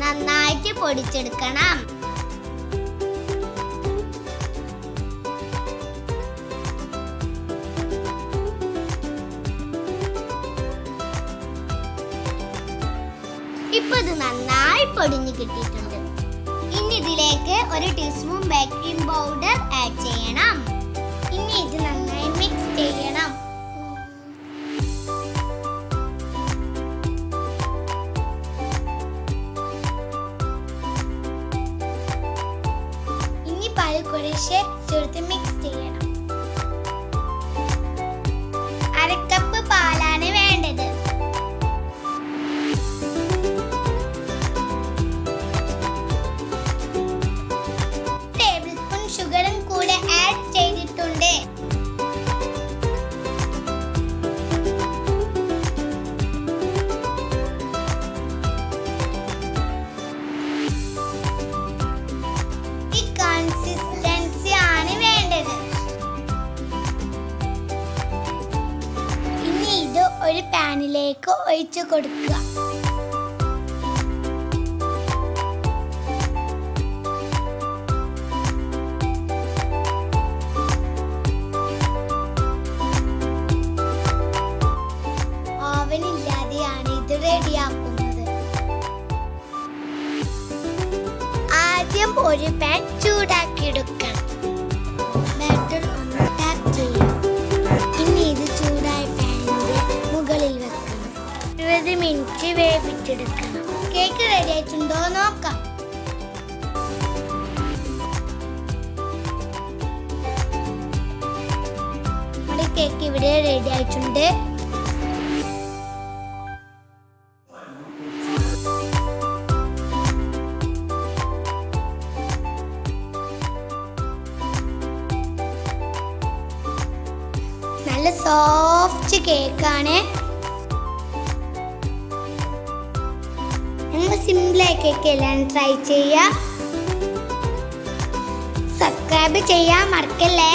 നന്നായിട്ട് പൊടിച്ചെടുക്കണം. ഇപ്പൊ ഇത് നന്നായി പൊടിഞ്ഞു കിട്ടിയിട്ടുണ്ട്. ഇനി ഇതിലേക്ക് ഒരു ടീസ്പൂൺ ബേക്കിംഗ് പൗഡർ ആഡ് ചെയ്യണം. ഇനി ഇത് നന്നായി മിക്സ് ചെയ്യണം. Kyle Kureş'e sırtımı isteyelim. ഒരു പാനിലേക്ക് ഒഴിച്ചു കൊടുക്കുക. ആദ്യം ഒരു പാൻ ചൂടാക്കിയെടുക്കണം വേവിച്ചെടുക്കണം കേക്ക് റെഡി ആയിട്ടുണ്ടോ? നോക്കാം. കേക്ക് ഇവിടെ റെഡി ആയിട്ടുണ്ട്. നല്ല സോഫ്റ്റ് കേക്കാണ് നിങ്ങൾ സിമ്പിളായ കേക്ക് എല്ലാം ട്രൈ ചെയ്യുക. സബ്സ്ക്രൈബ് ചെയ്യാൻ മറക്കല്ലേ?